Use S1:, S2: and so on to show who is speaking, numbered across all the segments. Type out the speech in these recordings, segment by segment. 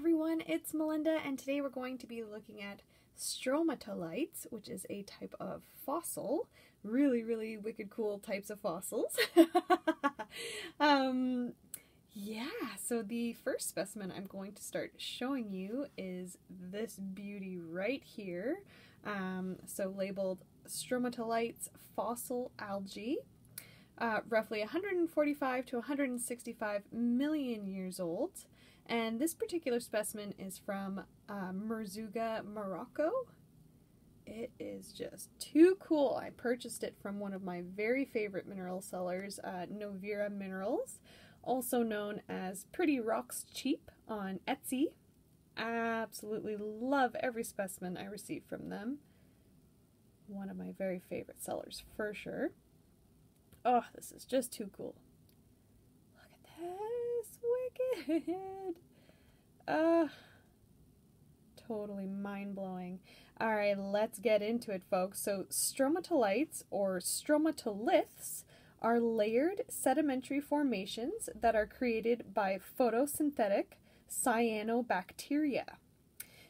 S1: everyone, it's Malinda, and today we're going to be looking at stromatolites, which is a type of fossil. Really, really wicked cool types of fossils. um, yeah, so the first specimen I'm going to start showing you is this beauty right here. Um, so labeled stromatolites fossil algae. Uh, roughly 145 to 165 million years old. And this particular specimen is from uh, Merzouga, Morocco. It is just too cool. I purchased it from one of my very favorite mineral sellers, uh, Novira Minerals, also known as Pretty Rocks Cheap on Etsy. Absolutely love every specimen I receive from them. One of my very favorite sellers for sure. Oh, this is just too cool. Look at this. Wicked. Uh, totally mind blowing. All right, let's get into it, folks. So, stromatolites or stromatoliths are layered sedimentary formations that are created by photosynthetic cyanobacteria.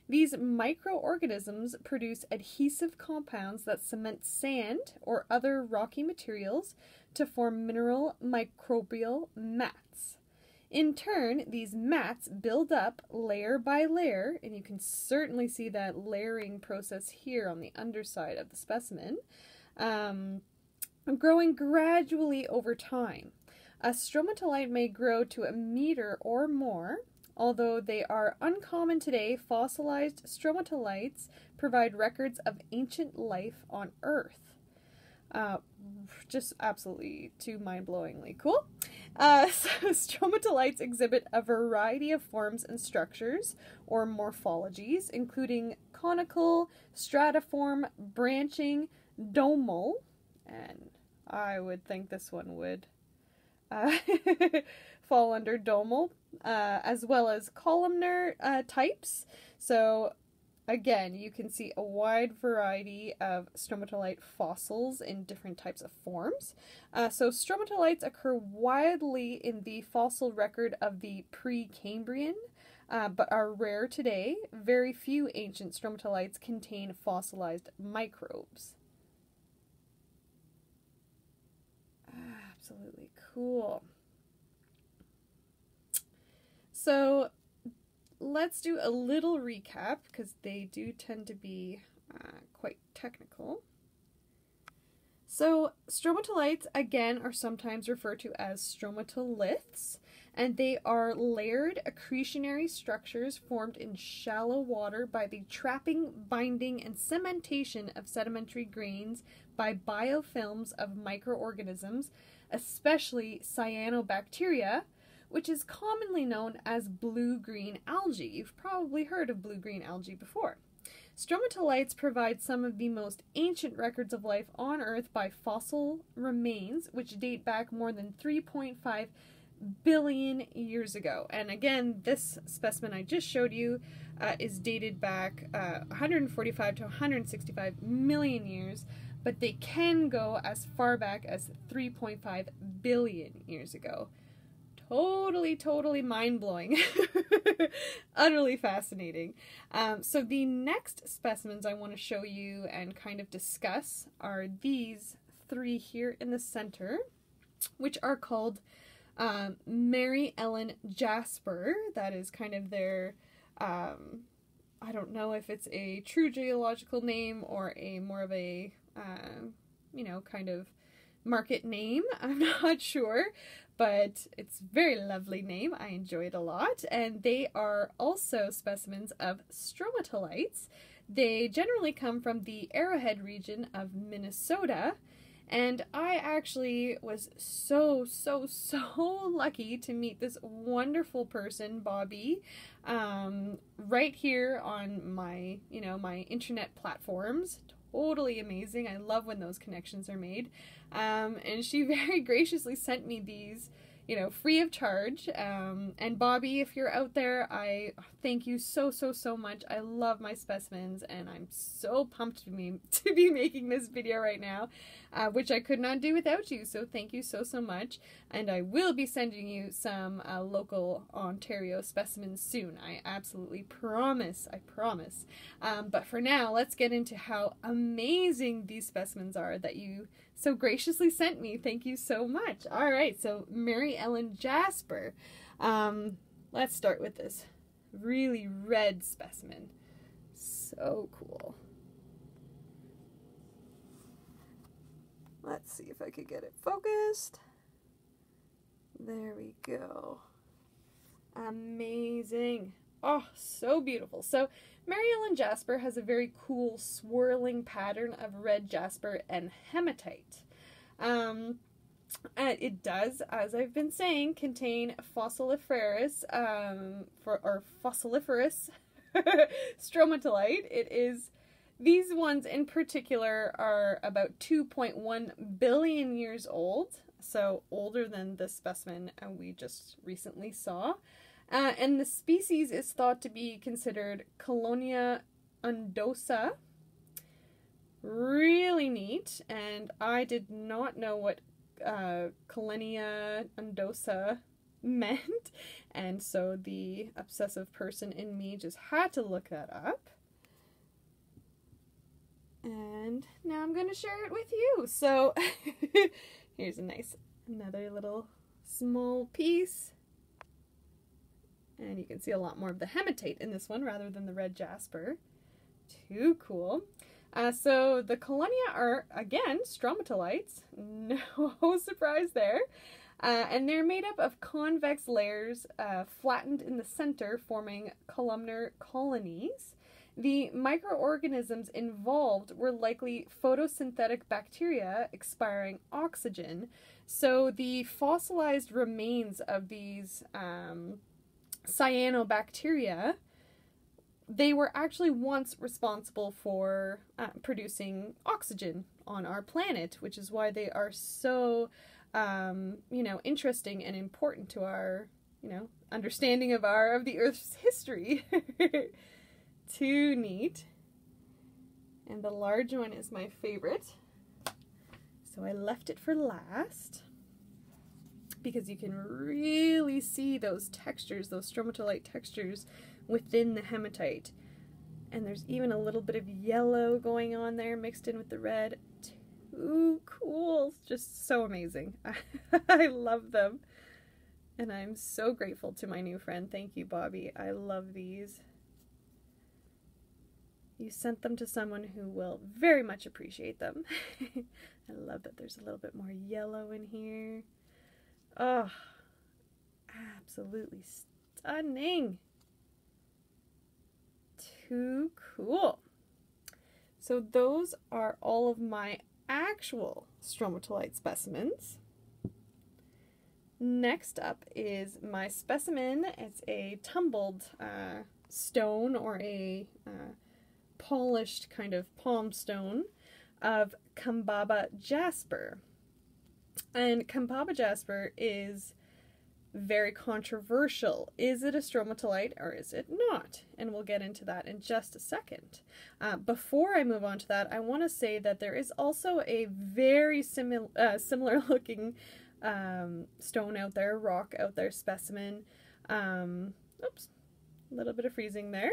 S1: These microorganisms produce adhesive compounds that cement sand or other rocky materials to form mineral microbial mats. In turn, these mats build up layer by layer, and you can certainly see that layering process here on the underside of the specimen, um, growing gradually over time. A stromatolite may grow to a meter or more, although they are uncommon today. Fossilized stromatolites provide records of ancient life on Earth. Uh, just absolutely too mind blowingly cool. Uh, so stromatolites exhibit a variety of forms and structures or morphologies, including conical, stratiform, branching, domal, and I would think this one would uh, fall under domal, uh, as well as columnar uh, types. So Again, you can see a wide variety of stromatolite fossils in different types of forms. Uh, so stromatolites occur widely in the fossil record of the Precambrian, uh, but are rare today. Very few ancient stromatolites contain fossilized microbes. Absolutely cool. So let's do a little recap because they do tend to be uh, quite technical. So, stromatolites again are sometimes referred to as stromatoliths, and they are layered accretionary structures formed in shallow water by the trapping, binding, and cementation of sedimentary grains by biofilms of microorganisms, especially cyanobacteria, which is commonly known as blue-green algae. You've probably heard of blue-green algae before. Stromatolites provide some of the most ancient records of life on Earth by fossil remains, which date back more than 3.5 billion years ago. And again, this specimen I just showed you uh, is dated back uh, 145 to 165 million years, but they can go as far back as 3.5 billion years ago totally, totally mind blowing. Utterly fascinating. Um, so, the next specimens I want to show you and kind of discuss are these three here in the center, which are called um, Mary Ellen Jasper. That is kind of their. Um, I don't know if it's a true geological name or a more of a, uh, you know, kind of market name. I'm not sure, but it's very lovely name. I enjoy it a lot. And they are also specimens of stromatolites. They generally come from the Arrowhead region of Minnesota. And I actually was so, so, so lucky to meet this wonderful person, Bobby, um, right here on my, you know, my internet platforms totally amazing. I love when those connections are made. Um, and she very graciously sent me these, you know, free of charge. Um, and Bobby, if you're out there, I thank you so, so, so much. I love my specimens and I'm so pumped to be, to be making this video right now, uh, which I could not do without you. So thank you so, so much. And I will be sending you some uh, local Ontario specimens soon. I absolutely promise. I promise. Um, but for now, let's get into how amazing these specimens are that you so graciously sent me. Thank you so much. All right, so Mary Ellen Jasper. Um, let's start with this really red specimen. So cool. Let's see if I could get it focused. There we go. Amazing. Oh, so beautiful. So Mary Ellen Jasper has a very cool swirling pattern of red jasper and hematite. Um, and it does, as I've been saying, contain fossiliferous um, for or fossiliferous stromatolite. It is these ones in particular are about 2.1 billion years old, so older than the specimen we just recently saw. Uh, and the species is thought to be considered Collenia undosa. Really neat, and I did not know what uh, Collenia undosa meant, and so the obsessive person in me just had to look that up. And now I'm going to share it with you. So here's a nice, another little small piece. And you can see a lot more of the hematite in this one rather than the red jasper. Too cool. Uh, so the Collenia are, again, stromatolites. No surprise there. Uh, and they're made up of convex layers uh, flattened in the center, forming columnar colonies. The microorganisms involved were likely photosynthetic bacteria expiring oxygen. So the fossilized remains of these um, cyanobacteria, they were actually once responsible for uh, producing oxygen on our planet, which is why they are so, um, you know, interesting and important to our, you know, understanding of our of the Earth's history. Too neat. And the large one is my favorite. So I left it for last because you can really see those textures, those stromatolite textures within the hematite. And there's even a little bit of yellow going on there mixed in with the red. Too cool. Just so amazing. I love them. And I'm so grateful to my new friend. Thank you, Bobby. I love these. You sent them to someone who will very much appreciate them. I love that there's a little bit more yellow in here. Oh, absolutely stunning. Too cool. So those are all of my actual stromatolite specimens. Next up is my specimen. It's a tumbled uh, stone or a uh, polished kind of palm stone of Kambaba jasper. And Kambaba jasper is very controversial. Is it a stromatolite or is it not? And we'll get into that in just a second. Uh, before I move on to that, I want to say that there is also a very similar, uh, similar looking um, stone out there, rock out there, specimen. Um, oops, a little bit of freezing there.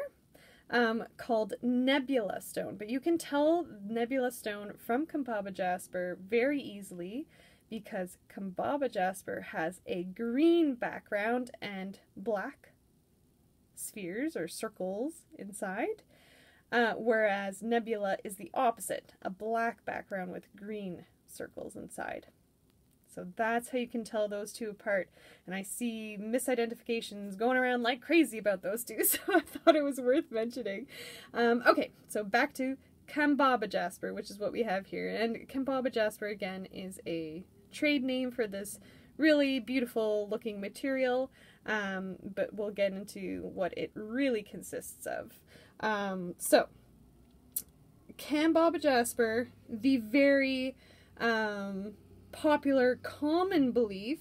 S1: Um, called Nebula Stone, but you can tell Nebula Stone from Kambaba Jasper very easily because Kambaba Jasper has a green background and black spheres or circles inside, uh, whereas Nebula is the opposite, a black background with green circles inside. So that's how you can tell those two apart. And I see misidentifications going around like crazy about those two, so I thought it was worth mentioning. Um, okay, so back to Kambaba Jasper, which is what we have here. And Kambaba Jasper, again, is a trade name for this really beautiful looking material, um, but we'll get into what it really consists of. Um, so, Kambaba Jasper, the very um, popular common belief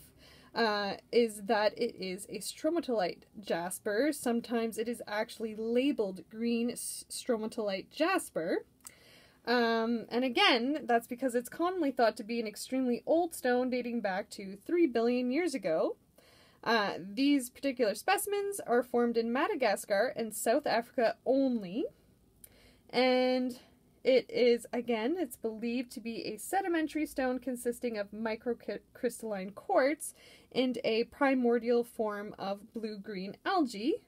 S1: uh, is that it is a stromatolite jasper. Sometimes it is actually labeled green stromatolite jasper. Um, and again, that's because it's commonly thought to be an extremely old stone dating back to 3 billion years ago. Uh, these particular specimens are formed in Madagascar and South Africa only. And it is, again, it's believed to be a sedimentary stone consisting of microcrystalline quartz and a primordial form of blue green algae.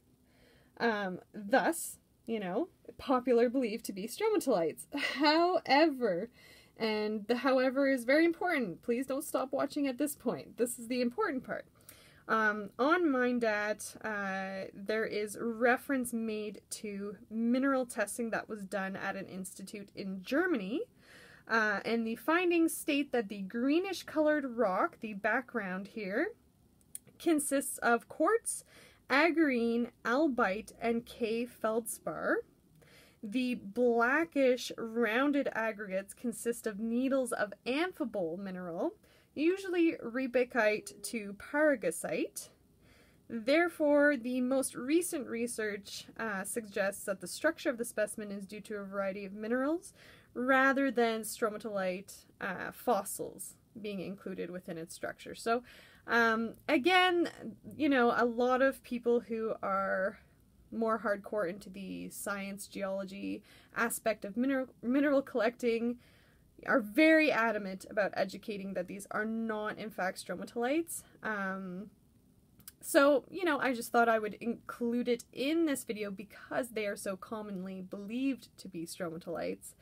S1: Um, thus, you know, popular believed to be stromatolites. However, and the however is very important. Please don't stop watching at this point. This is the important part. Um, on Mindat, uh, there is reference made to mineral testing that was done at an institute in Germany. Uh, and the findings state that the greenish colored rock, the background here, consists of quartz, aegirine, albite, and K feldspar. The blackish rounded aggregates consist of needles of amphibole mineral, usually riebeckite to paragasite. Therefore, the most recent research uh, suggests that the structure of the specimen is due to a variety of minerals rather than stromatolite uh, fossils being included within its structure. So, um, again, you know, a lot of people who are more hardcore into the science geology aspect of mineral mineral collecting are very adamant about educating that these are not, in fact, stromatolites. Um, so, you know, I just thought I would include it in this video because they are so commonly believed to be stromatolites.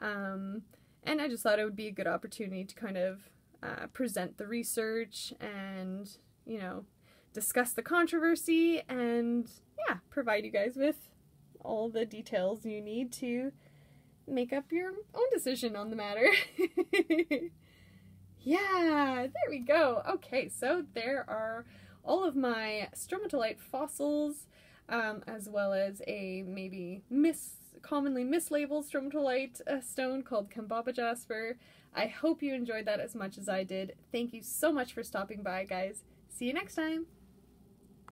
S1: Um, and I just thought it would be a good opportunity to kind of uh, present the research and, you know, discuss the controversy and, yeah, provide you guys with all the details you need to make up your own decision on the matter. yeah, there we go. Okay, so there are all of my stromatolite fossils, um, as well as a maybe mis commonly mislabeled stromatolite uh, stone called Kambaba jasper. I hope you enjoyed that as much as I did. Thank you so much for stopping by, guys. See you next time.